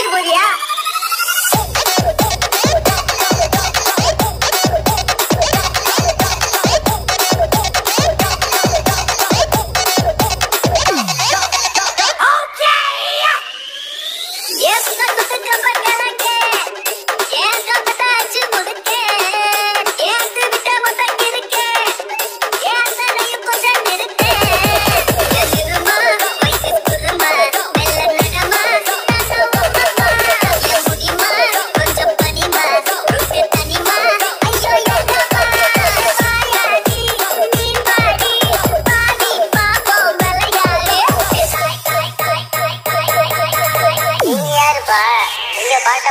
是不是啊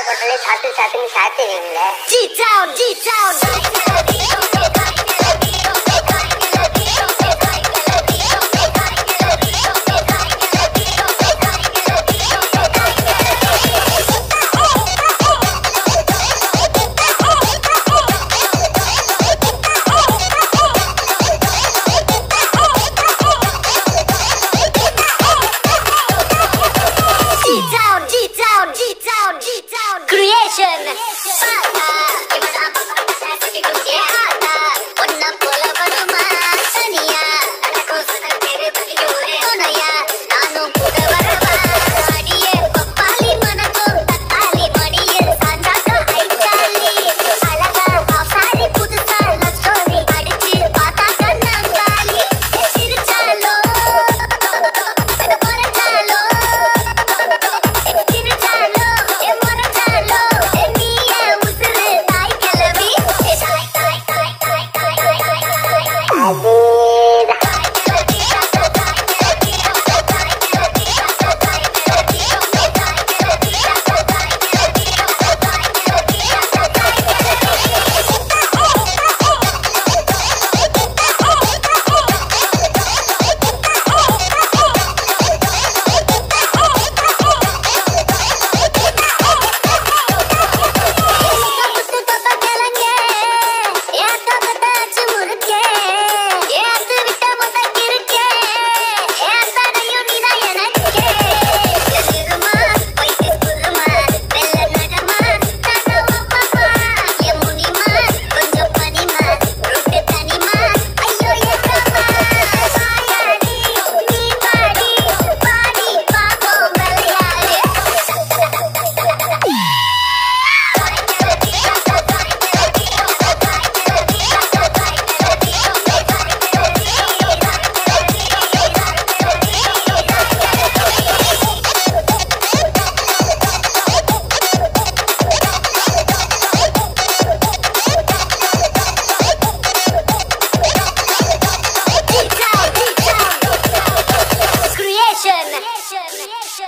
पढ़ने छात्र छात्राएँ चाहते भी होंगे जी जाओ जी जाओ you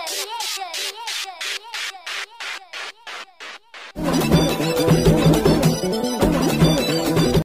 reaction, reaction, reaction.